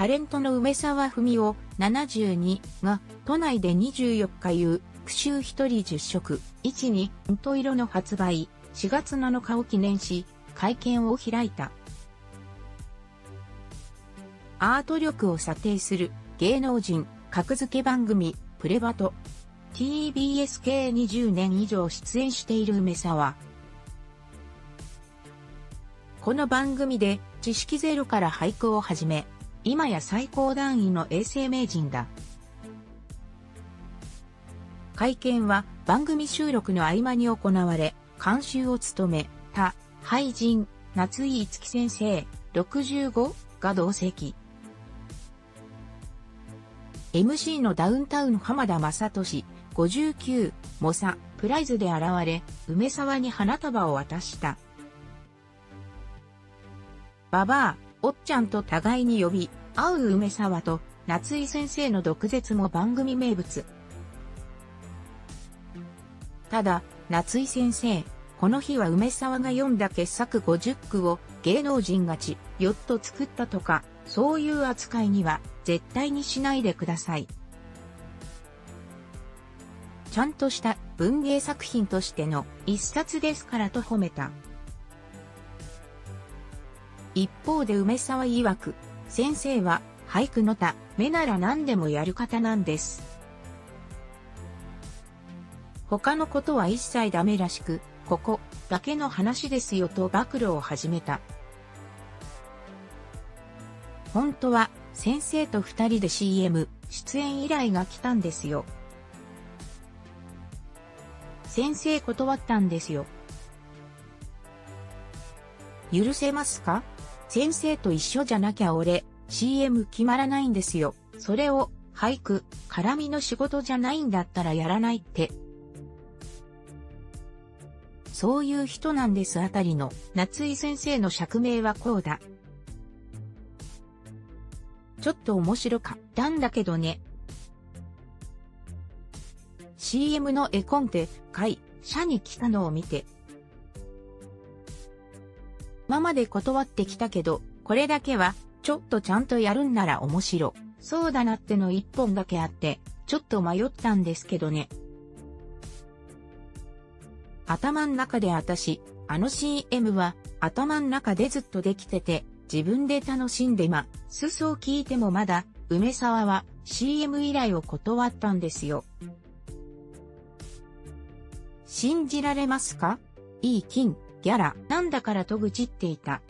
タレントの梅沢文夫72が都内で24日夕、句集1人10色、1に、と色の発売、4月7日を記念し、会見を開いた。アート力を査定する芸能人格付け番組プレバト TBS 系20年以上出演している梅沢。この番組で知識ゼロから俳句を始め、今や最高段位の永世名人だ。会見は番組収録の合間に行われ、監修を務めた、俳人、夏井五木先生、65が同席。MC のダウンタウン浜田雅俊、59もさ、プライズで現れ、梅沢に花束を渡した。ババア、おっちゃんと互いに呼び、会う梅沢と夏井先生の毒舌も番組名物。ただ、夏井先生、この日は梅沢が読んだ傑作50句を芸能人がち、よっと作ったとか、そういう扱いには絶対にしないでください。ちゃんとした文芸作品としての一冊ですからと褒めた。一方で梅沢曰く、先生は俳句のためなら何でもやる方なんです。他のことは一切ダメらしく、ここだけの話ですよと暴露を始めた。本当は先生と二人で CM 出演依頼が来たんですよ。先生断ったんですよ。許せますか？先生と一緒じゃなきゃ俺、CM 決まらないんですよ。それを、俳句、絡みの仕事じゃないんだったらやらないって。そういう人なんですあたりの、夏井先生の釈明はこうだ。ちょっと面白かったんだけどね。CM の絵コンテ、会、社に来たのを見て。今まで断ってきたけど、これだけは、ちょっとちゃんとやるんなら面白。そうだなっての一本だけあって、ちょっと迷ったんですけどね。頭ん中で私、あの CM は頭ん中でずっとできてて、自分で楽しんでま、すそを聞いてもまだ、梅沢は CM 依頼を断ったんですよ。信じられますか？いい金、ギャラ、なんだからと愚痴っていた。